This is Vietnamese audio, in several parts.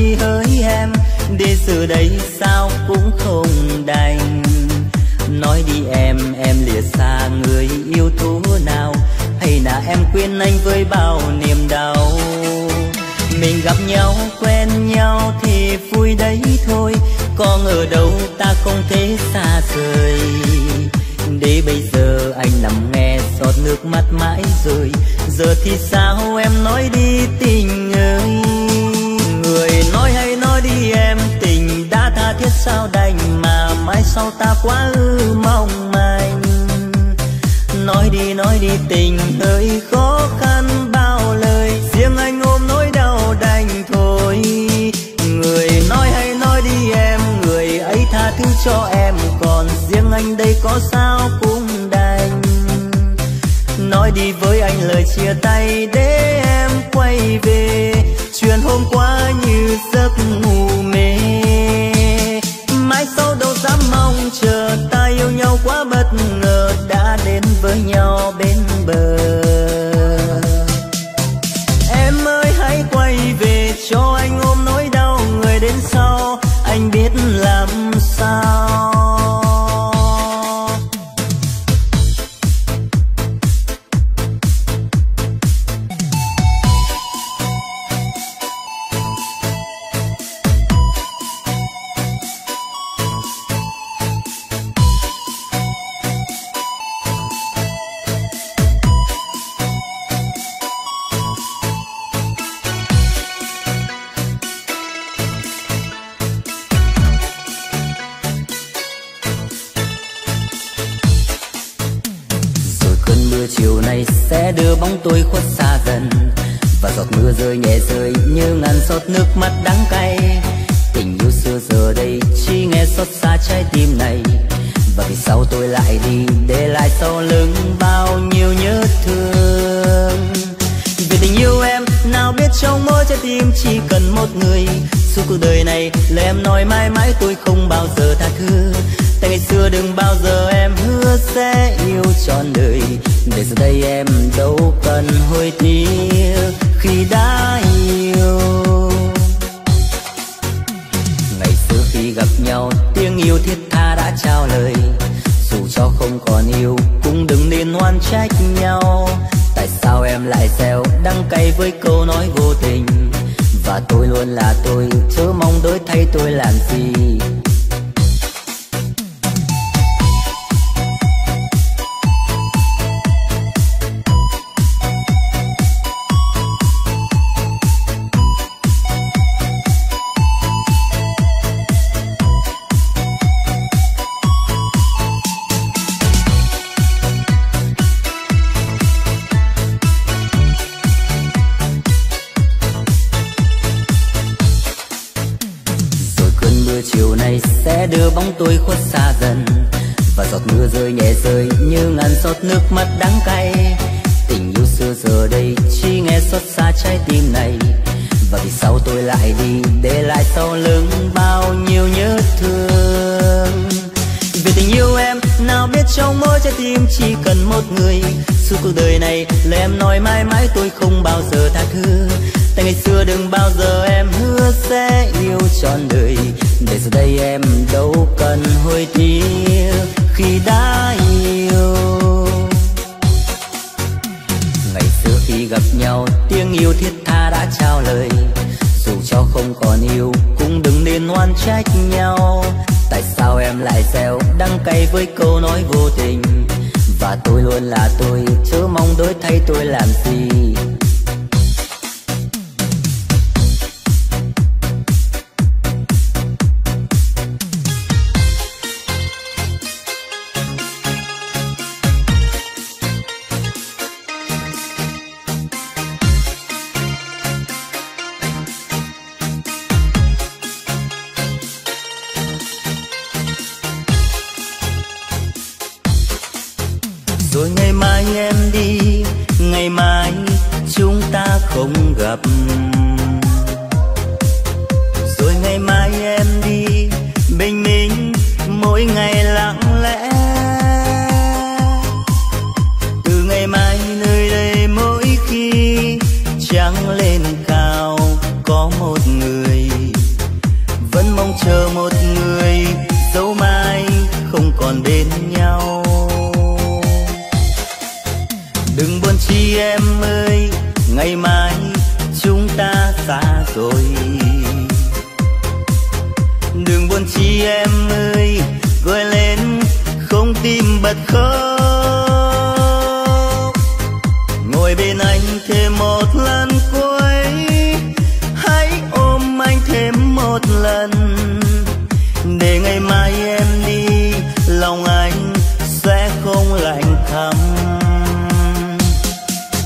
chi hỡi em, để giờ đây sao cũng không đành. Nói đi em em lìa xa người yêu thú nào, hay là em quên anh với bao niềm đau. Mình gặp nhau, quen nhau thì vui đấy thôi có ngờ đâu ta không thể xa rời. Để bây giờ anh nằm nghe giọt nước mắt mãi rồi, giờ thì sao em nói đi tình ơi? Thiết sao đành mà mai sau ta quá ư mong manh. Nói đi nói đi, tình hơi khó khăn bao lời. Riêng anh ôm nỗi đau đành thôi. Người nói hay nói đi em, người ấy tha thứ cho em. Còn riêng anh đây có sao cũng đành. Nói đi với anh lời chia tay để em quay về. Chuyện hôm qua như giấc ngủ mê. Với nhau bên chiều nay sẽ đưa bóng tôi khuất xa dần. Và giọt mưa rơi nhẹ rơi như ngàn giọt nước mắt đắng cay. Tình yêu xưa giờ đây chỉ nghe xót xa trái tim này. Và vì sao tôi lại đi để lại sau lưng bao nhiêu nhớ thương? Vì tình yêu em nào biết trong mỗi trái tim chỉ cần một người. Suốt cuộc đời này lời em nói mãi mãi tôi không bao giờ tha thứ xưa đừng bao giờ em hứa sẽ yêu trọn đời. Để giờ đây em đâu cần hối tiếc khi đã yêu. Ngày xưa khi gặp nhau, tiếng yêu thiết tha đã trao lời. Dù cho không còn yêu, cũng đừng nên oan trách nhau. Tại sao em lại gieo đắng cay với câu nói vô tình? Và tôi luôn là tôi, chớ mong đối thay tôi làm gì. Giọt nước mắt đắng cay. Tình yêu xưa giờ đây chỉ nghe xót xa trái tim này. Và vì sao tôi lại đi để lại sau lưng bao nhiêu nhớ thương? Vì tình yêu em nào biết trong mỗi trái tim chỉ cần một người. Suốt cuộc đời này lời em nói mãi mãi tôi không bao giờ tha thứ. Tại ngày xưa đừng bao giờ em hứa sẽ yêu trọn đời. Để giờ đây em đâu cần hối tiếc tiếng yêu thiết tha đã trao lời. Dù cho không còn yêu, cũng đừng nên oan trách nhau. Tại sao em lại gieo đắng cay với câu nói vô tình? Và tôi luôn là tôi, chớ mong đối thay tôi làm gì.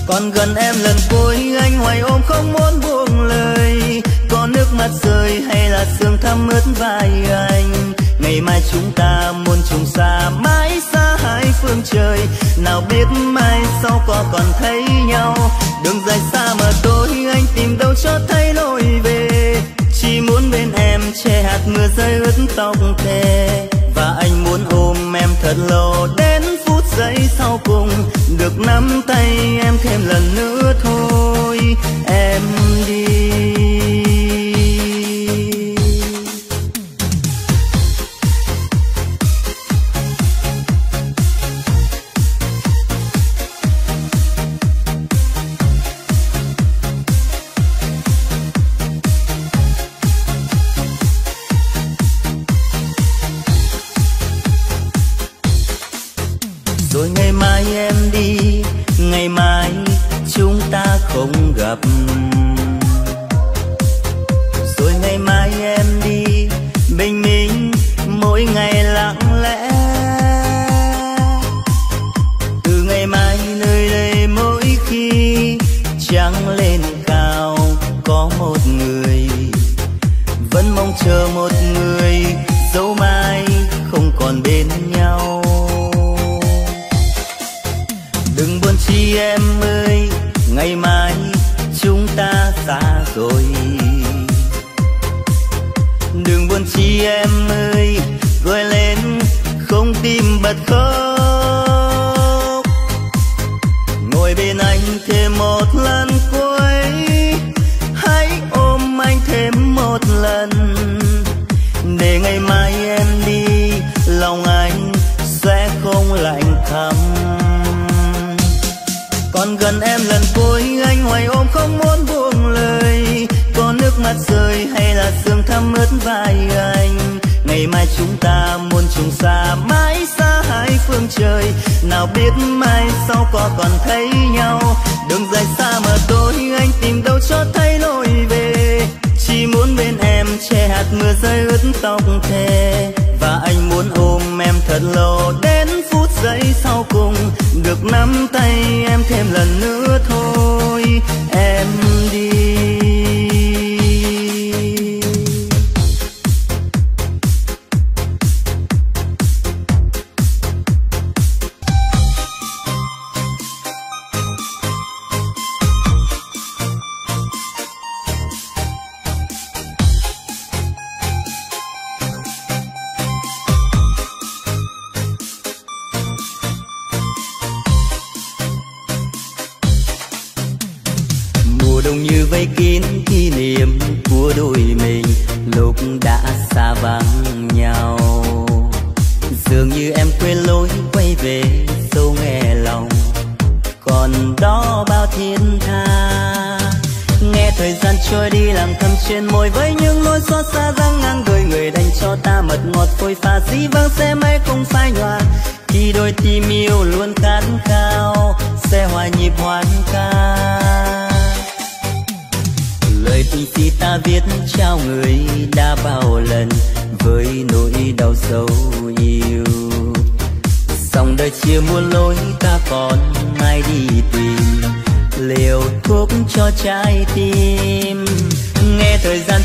còn gần em lần cuối, anh hoài ôm không muốn buông lời. Có nước mắt rơi hay là sương thấm ướt vai anh? Ngày mai chúng ta muốn trùng xa mãi xa hai phương trời. Nào biết mai sau có còn thấy nhau? Đường dài xa mà tôi, anh tìm đâu cho thấy lối về? Chỉ muốn bên em che hạt mưa rơi ướt tóc thề và anh muốn ôm em thật lâu đến giây sau cùng được nắm tay em thêm lần nữa thôi em đi.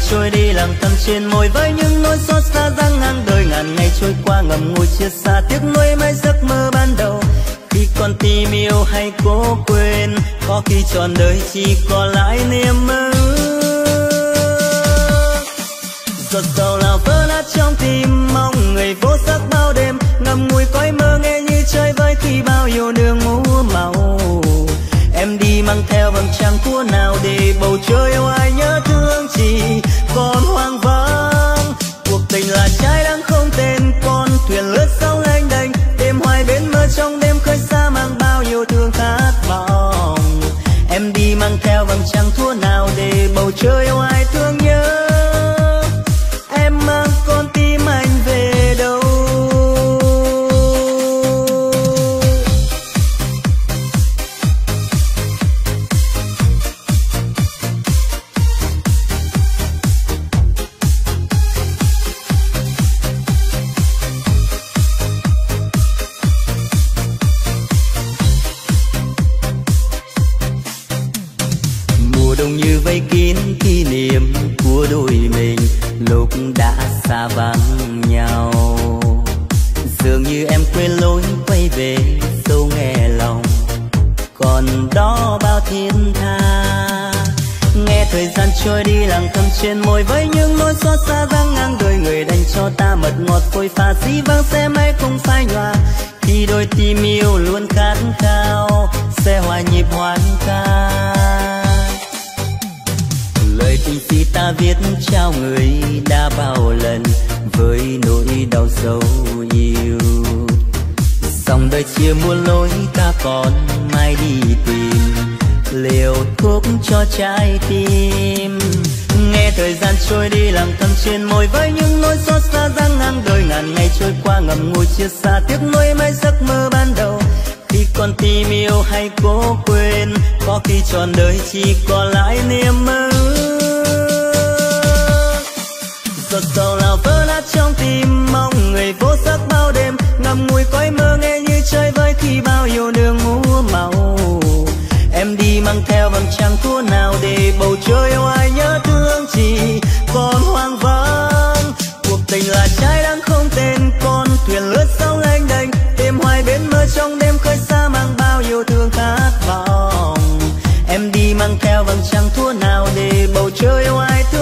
Trôi đi làm thầm trên môi với những nỗi xót xa răng ngang đời ngàn ngày trôi qua ngầm ngùi chia xa tiếc nuối mấy giấc mơ ban đầu. Khi con tim yêu hay cố quên, có khi trọn đời chỉ còn lại niềm mơ giọt dầu nào vỡ nát trong tim, mong người vô sắc bao đêm. Ngầm ngùi cõi mơ nghe như chơi vơi khi bao yêu đường ngủ màu. Em đi mang theo vầng trăng của nào để bầu trời yêu ai nhớ thương? Chi còn hoang vắng. Cho trái tim. Nghe thời gian trôi đi làm thầm trên môi với những nỗi xót xa dang ngang đời ngàn ngày trôi qua ngầm ngùi chia xa tiếc nuối mấy giấc mơ ban đầu. Khi con tim yêu hay cố quên, có khi trọn đời chỉ còn lại niềm mơ. Giọt sầu nào vỡ nát trong tim, mong người vô sắc bao đêm ngầm ngùi cõi mơ nghe như chơi vơi khi bao yêu đương em đi mang theo vầng trăng thua nào để bầu trời yêu ai nhớ thương chỉ còn hoang vắng. Cuộc tình là trái đắng không tên, con thuyền lướt sóng lênh đênh. Đêm hoài bên mơ trong đêm khơi xa mang bao yêu thương khát vọng. Em đi mang theo vầng trăng thua nào để bầu trời yêu ai thương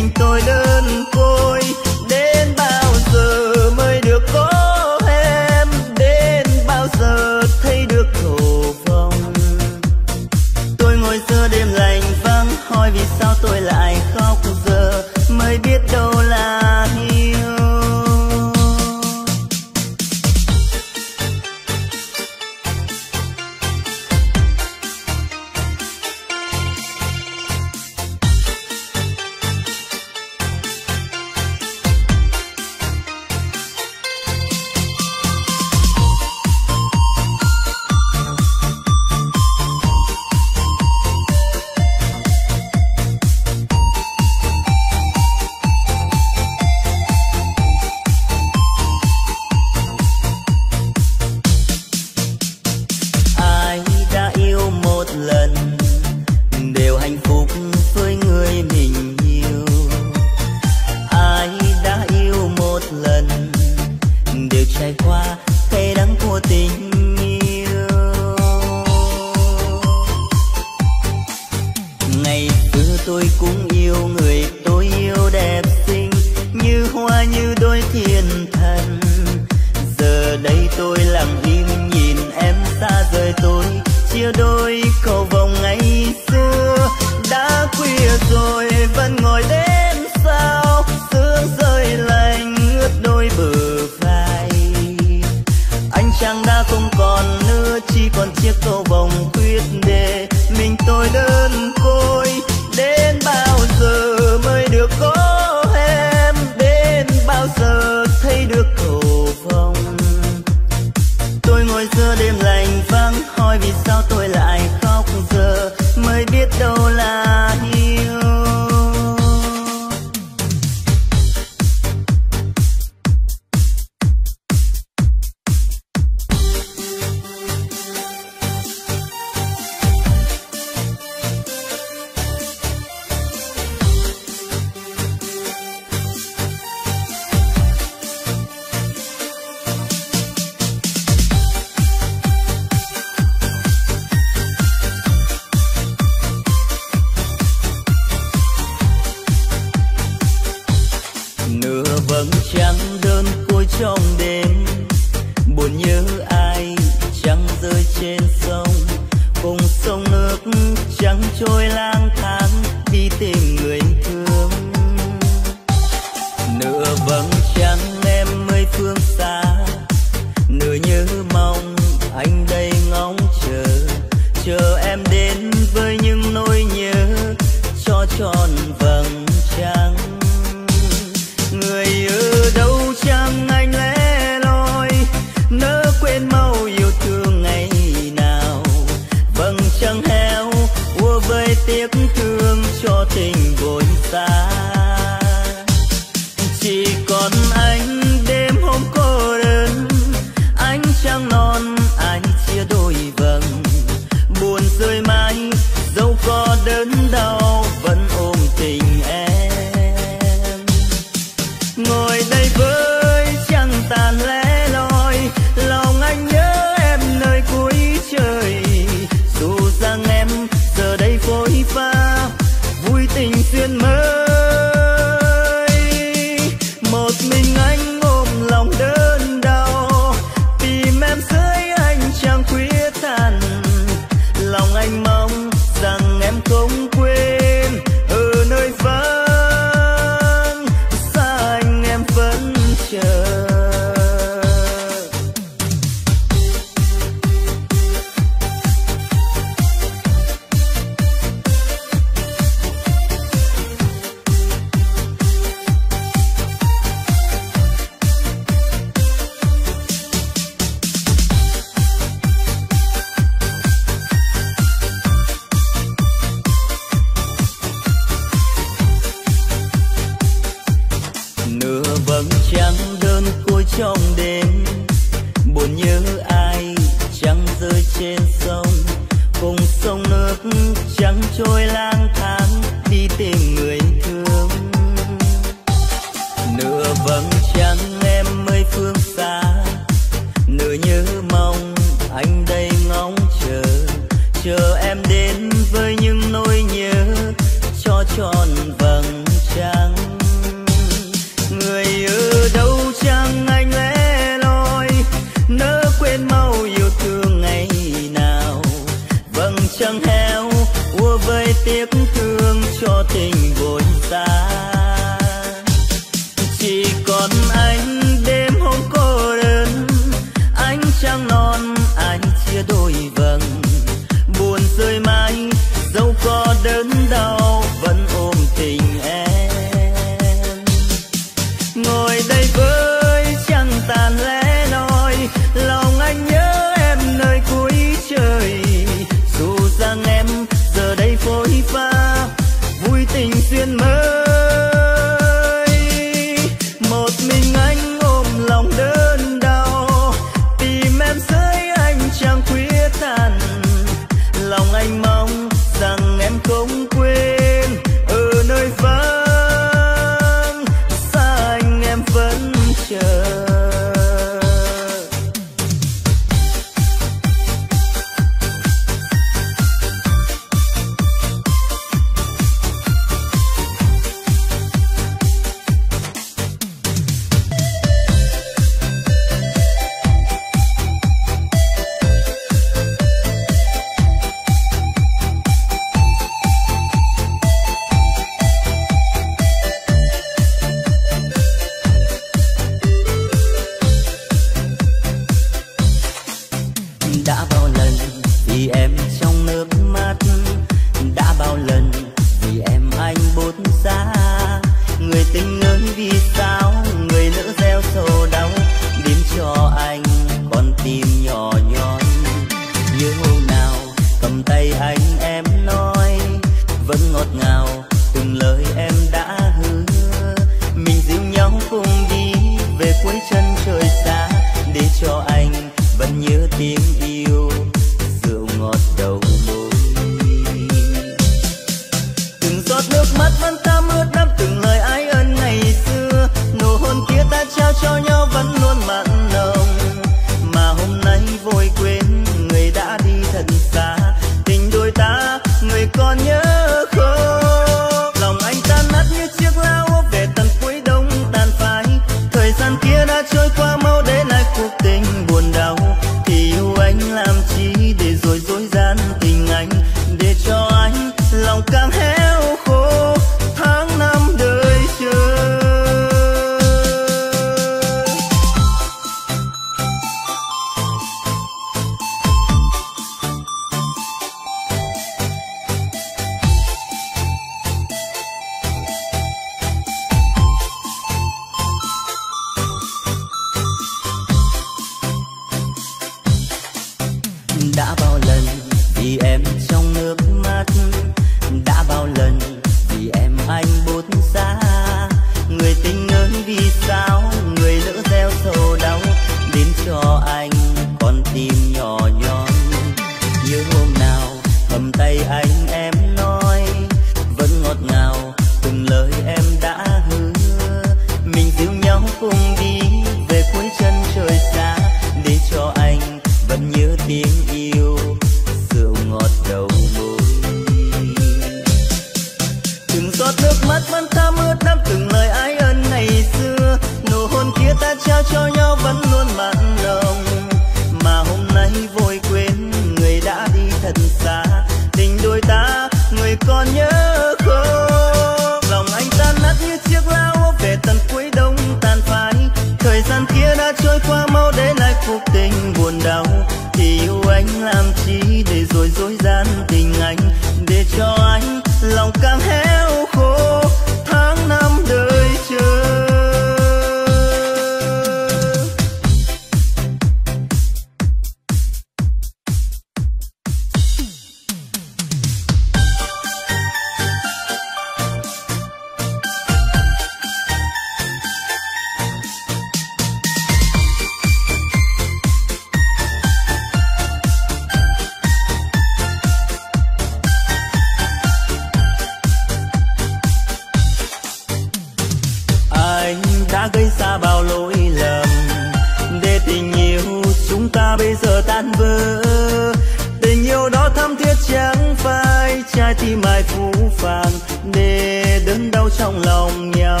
lai phú phàng để đớn đau trong lòng nhau.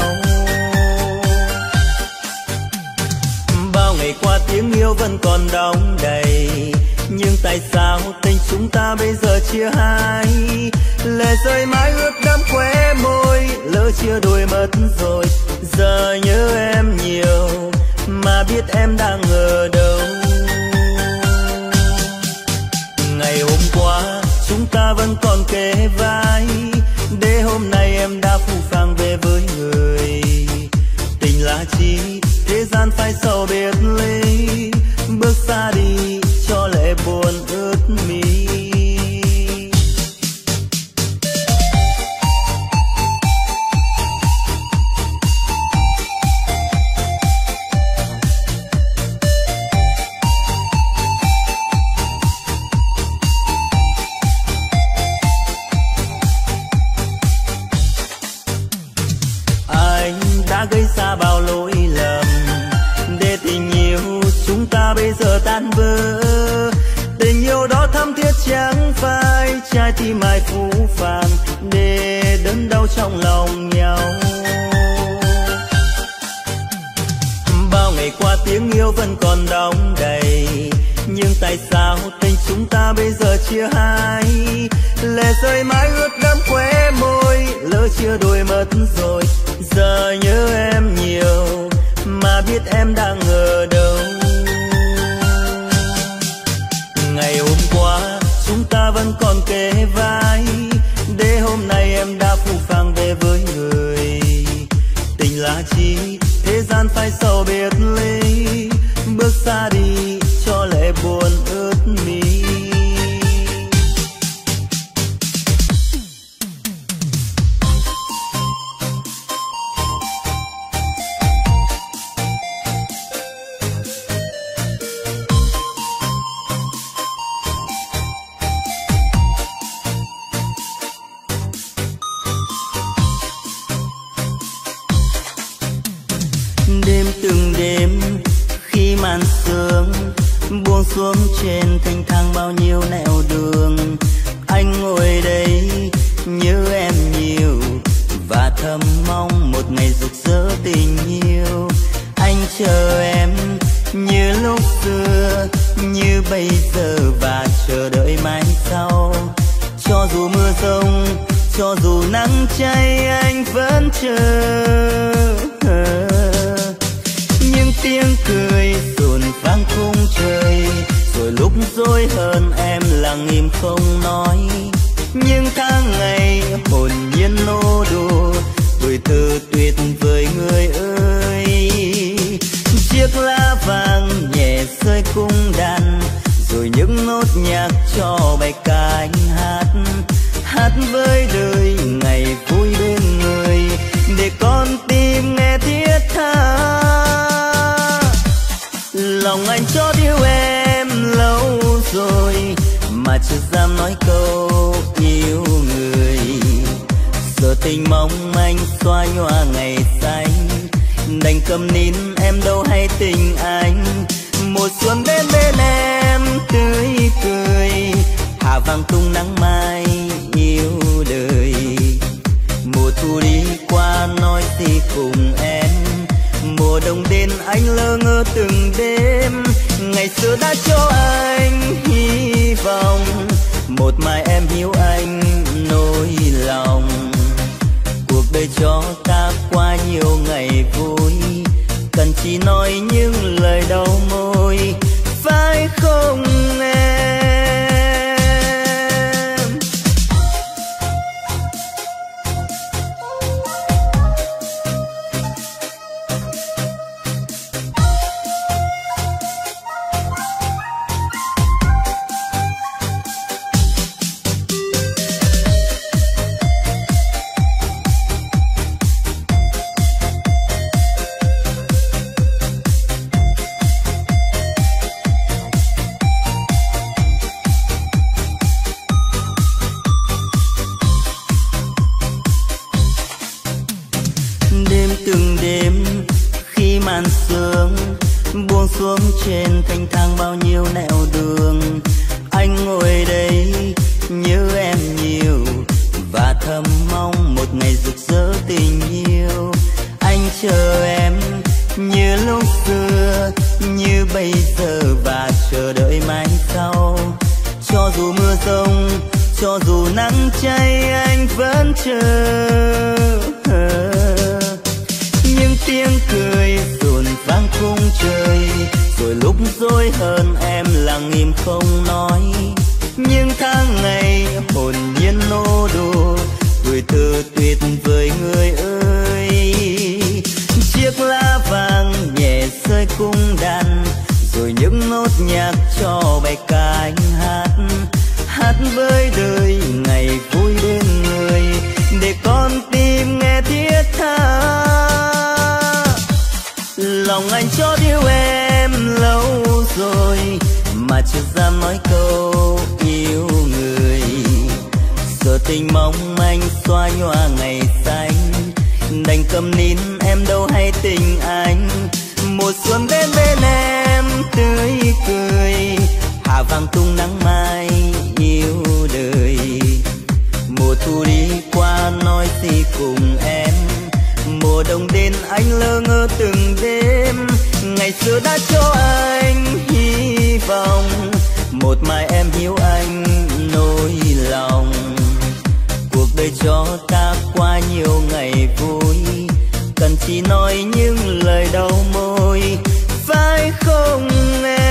Bao ngày qua tiếng yêu vẫn còn đong đầy, nhưng tại sao tình chúng ta bây giờ chia hai? Lệ rơi mãi ướt đẫm khóe môi, lỡ chia đôi mất rồi, giờ nhớ em nhiều, mà biết em đang ở đâu. Ngày hôm qua, chúng ta vẫn còn kề vai biệt ly thu đi qua nói gì cùng em. Mùa đông đến anh lơ ngơ từng đêm. Ngày xưa đã cho anh hy vọng. Một mai em hiểu anh nỗi lòng. Cuộc đời cho ta qua nhiều ngày vui. Cần chỉ nói những lời đau môi. Phải không em? Lòng anh cho yêu em lâu rồi, mà chưa dám nói câu yêu người. Giờ tình mong anh xoa nhòa ngày xanh, đành cầm nín em đâu hay tình anh. Mùa xuân đến bên em tươi cười, hạ vàng tung nắng mai yêu đời. Mùa thu đi qua nói gì cùng em? Mùa đông đến, anh lơ ngơ từng đêm. Ngày xưa đã cho anh hy vọng, một mai em hiểu anh nỗi lòng. Cuộc đời cho ta qua nhiều ngày vui, cần chỉ nói những lời đầu môi. Phải không em?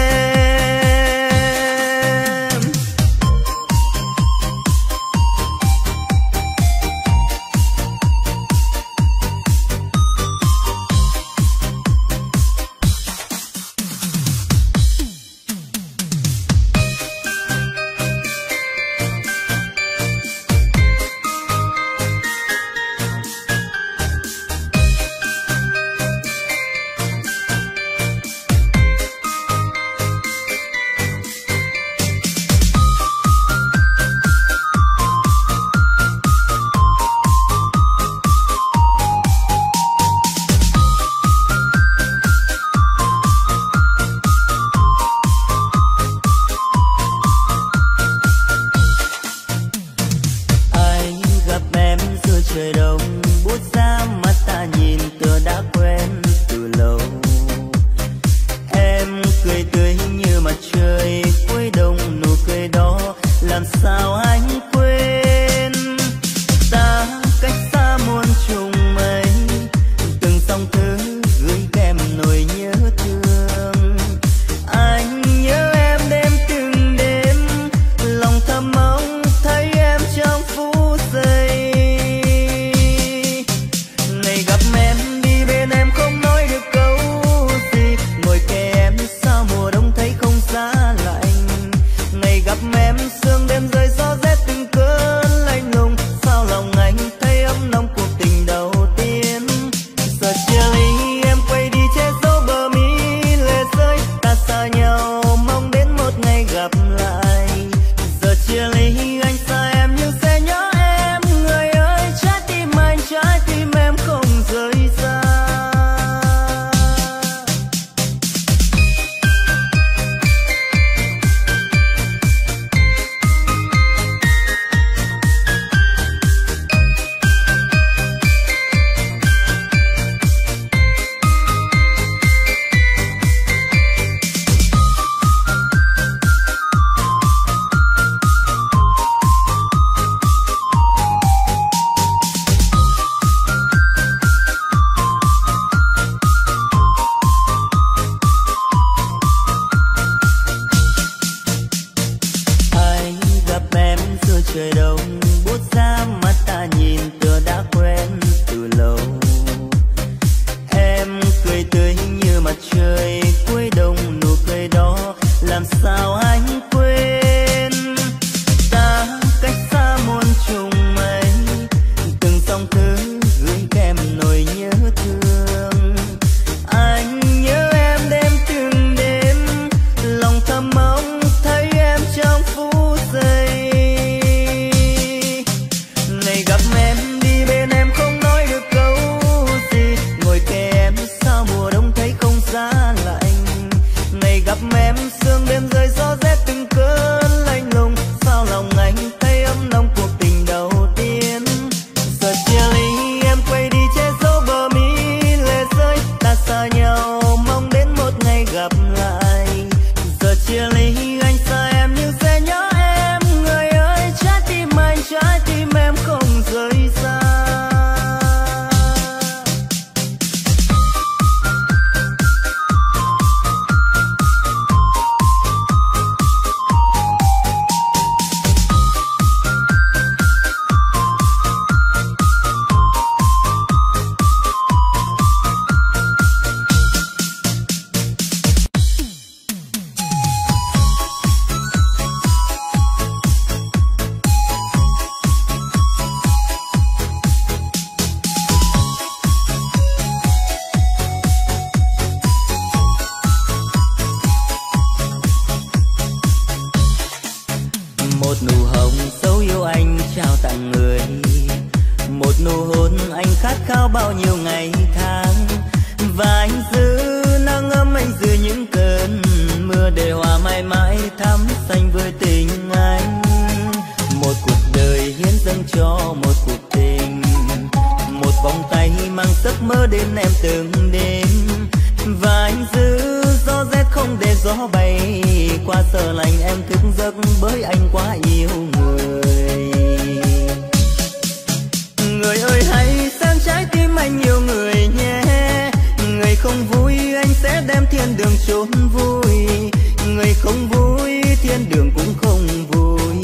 người không vui, thiên đường cũng không vui.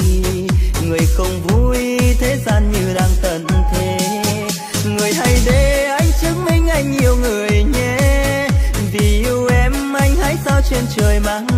Người không vui, thế gian như đang tận thế. Người hãy để anh chứng minh anh yêu người nhé. Vì yêu em, anh hãy sao trên trời mang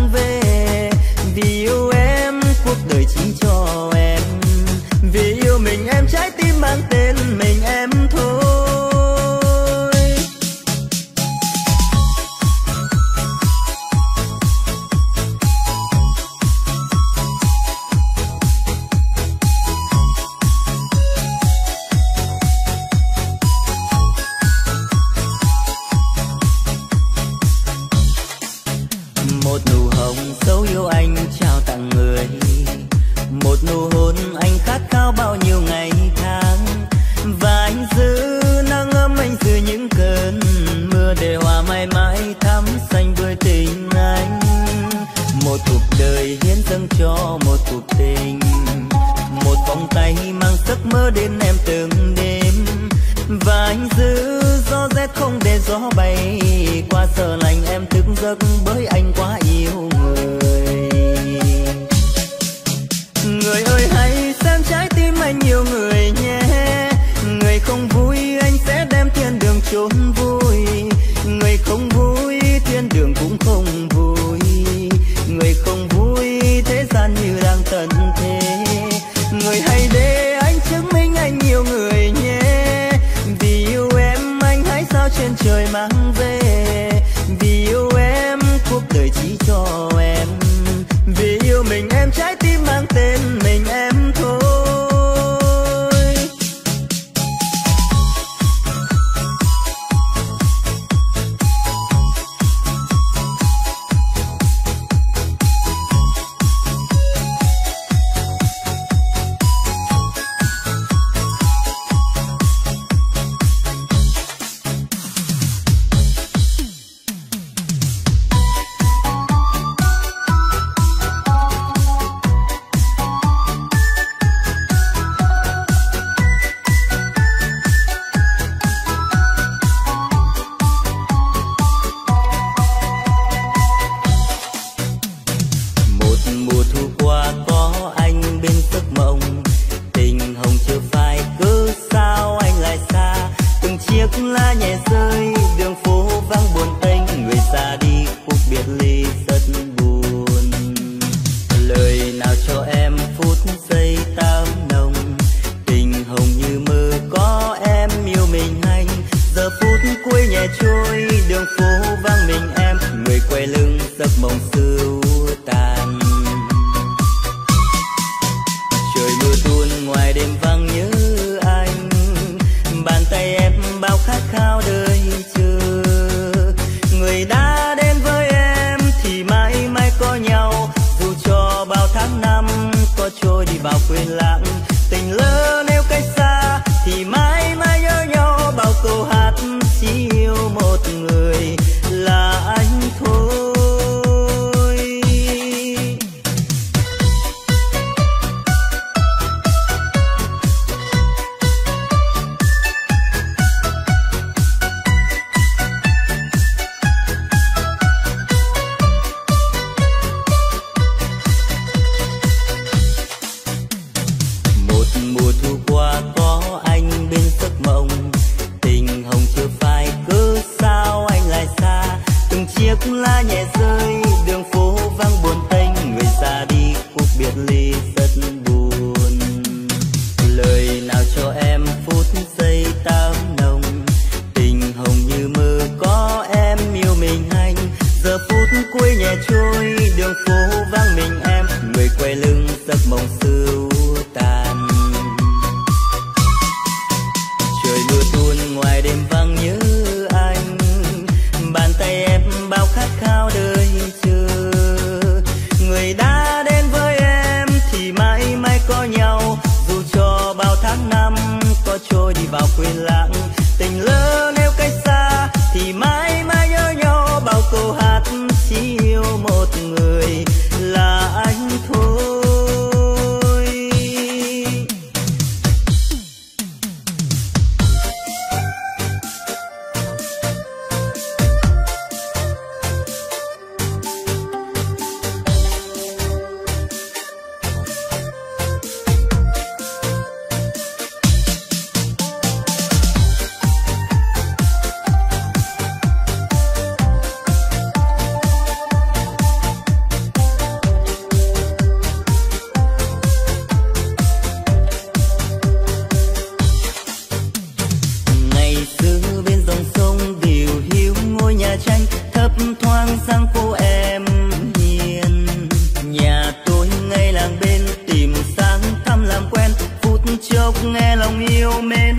yêu mến.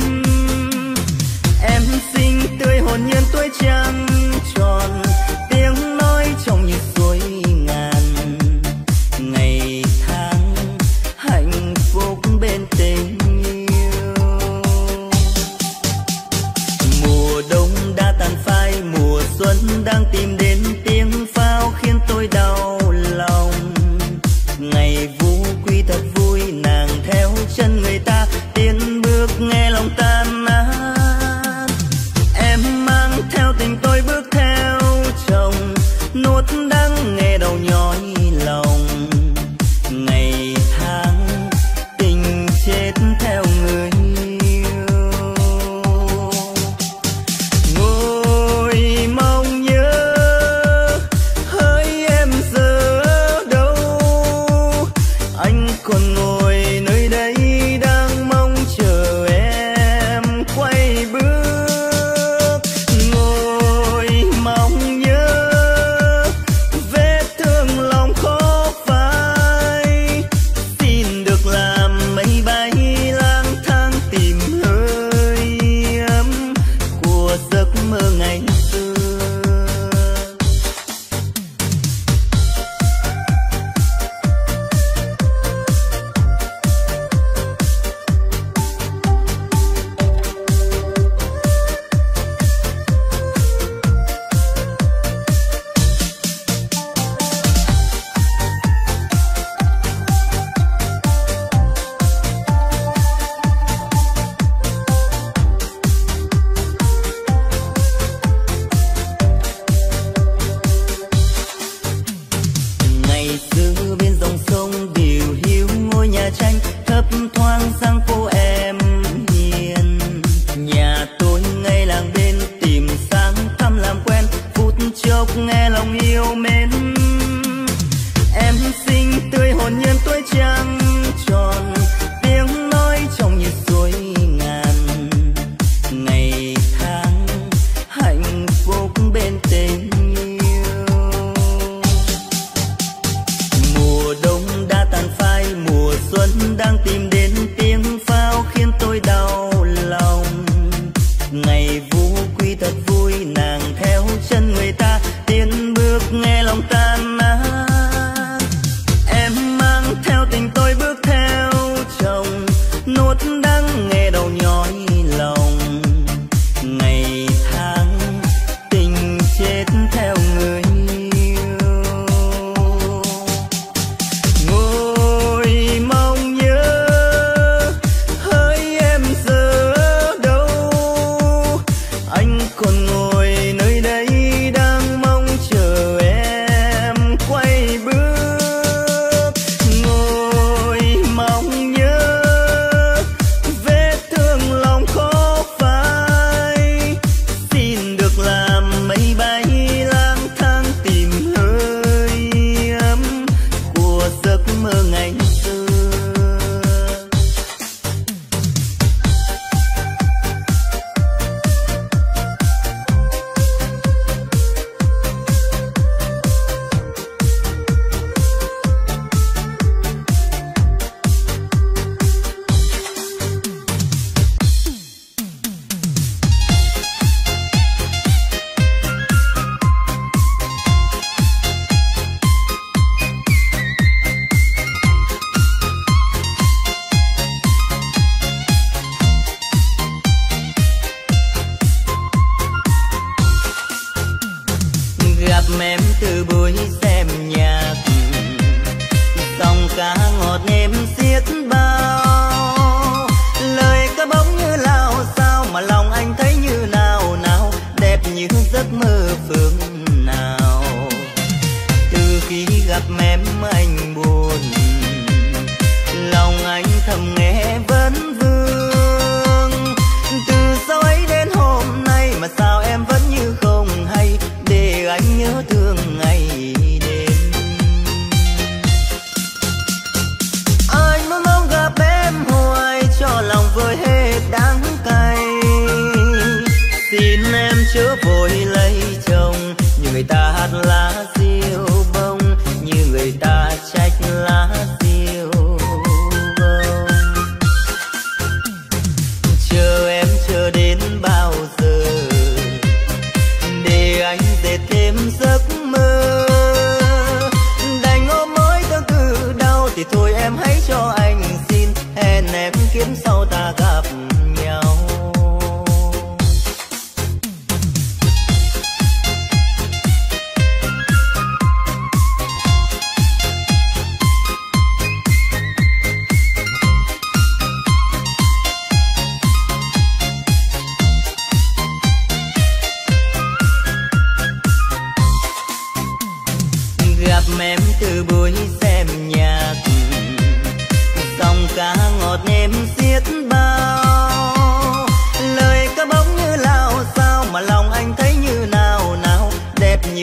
Em xinh tươi hồn nhiên tuổi trăng tròn 战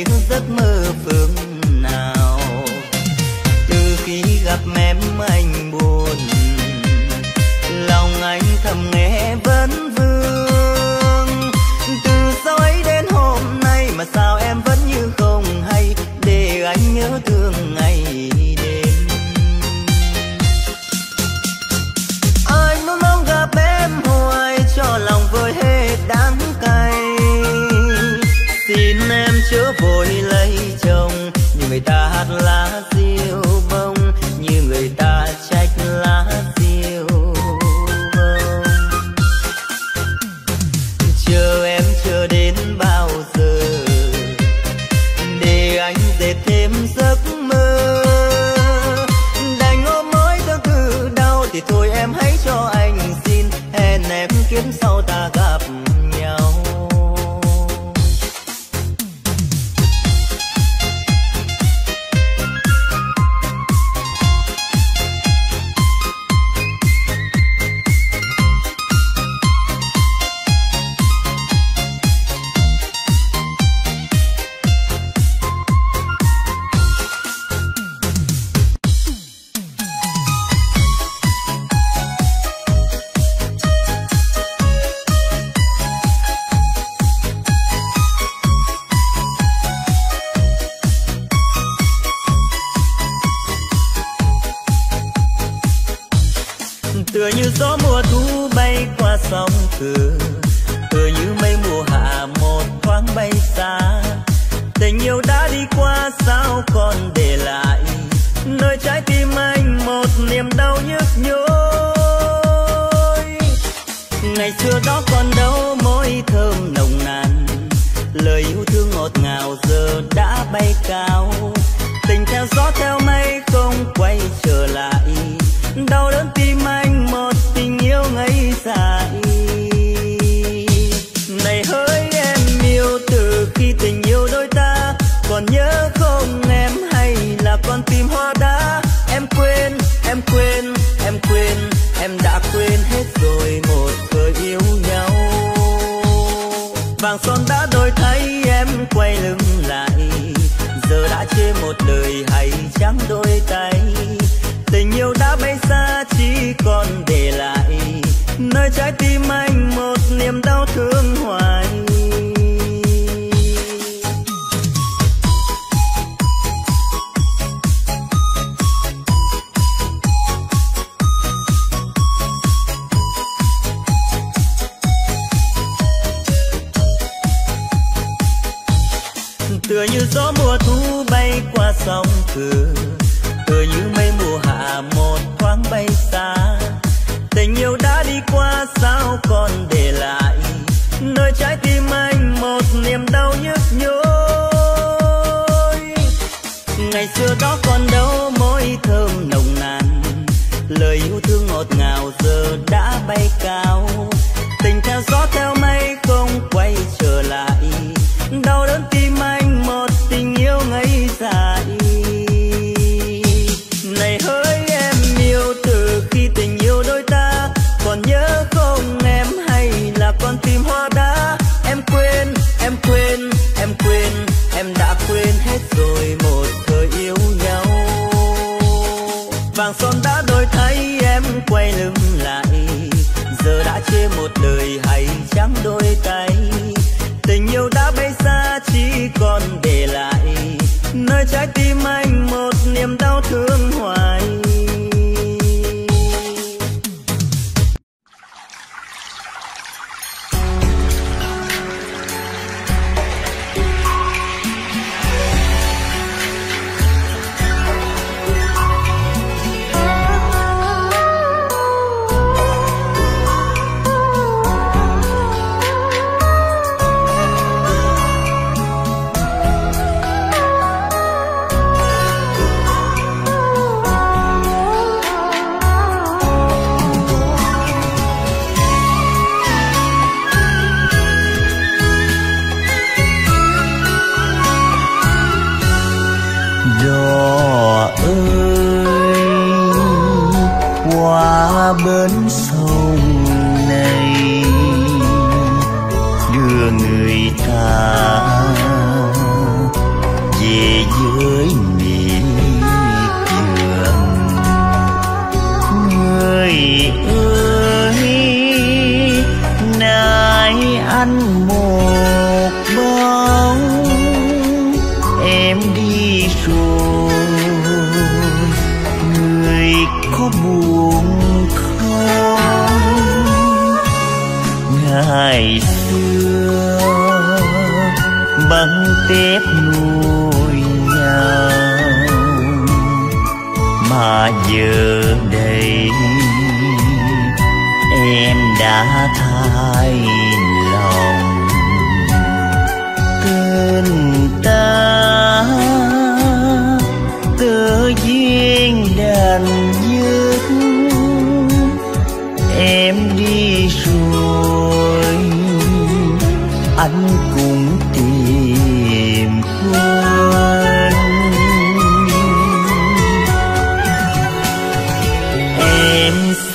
những giấc mơ nhối ngày xưa đó còn đâu môi thơm nồng nàn, lời yêu thương ngọt ngào giờ đã bay cao. vàng son đã đôi thay, em quay lưng lại. Giờ đã chia một đời hay trắng đôi tay. Tình yêu đã bay xa, chỉ còn để lại. Nơi trái tim anh một niềm đau thương hoài.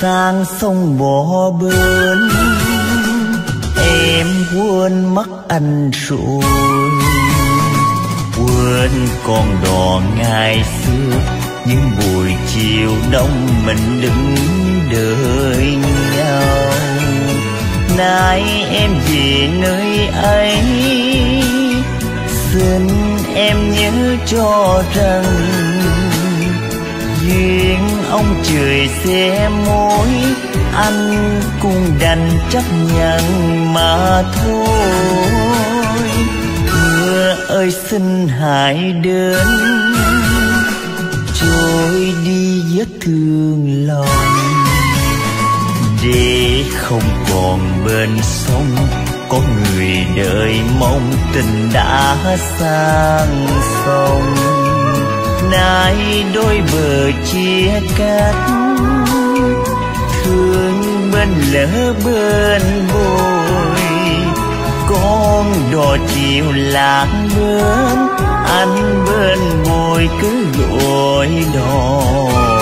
Sang sông bỏ bên em quên mất anh rồi. Quên con đò ngày xưa, những buổi chiều đông mình đứng đợi nhau. Nay em về nơi ấy, xin em nhớ cho rằng duyên ông trời sẽ mối, anh cũng đành chấp nhận mà thôi. Mưa ơi, xin hãy đến, trôi đi vết thương lòng. Để không còn bên sông, có người đợi mong tình đã sang sông nay đôi bờ chia cắt thương bên lỡ bên bồi, con đò chiều lạc bên, anh bên bồi cứ gọi đò.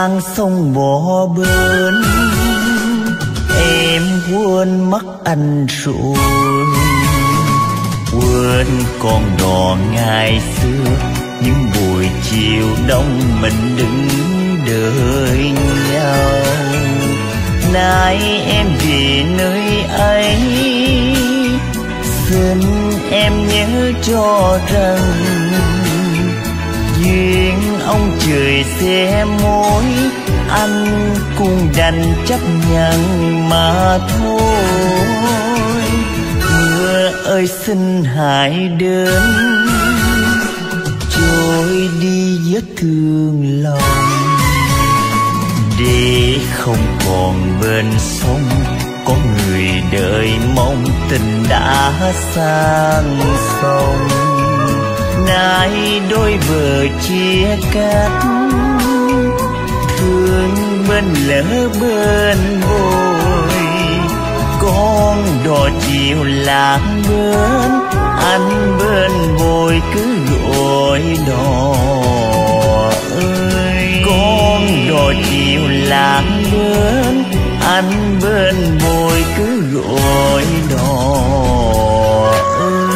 Sang sông bò bến em quên mất anh rồi. Quên con đò ngày xưa, những buổi chiều đông mình đứng đợi nhau. Nay em về nơi ấy, xin em nhớ cho rằng duyên ông trời sẽ mối, anh cũng đành chấp nhận mà thôi. Mưa ơi xin hãy đến, trôi đi vết thương lòng. Để không còn bên sông, có người đợi mong tình đã sang sông nay đôi bờ chia cắt. Thương bên lỡ bên bồi, con đò chiều lạc bên, anh bên bồi cứ gọi đò ơi. Con đò chiều lạc bên, anh bên bồi cứ gọi đò ơi.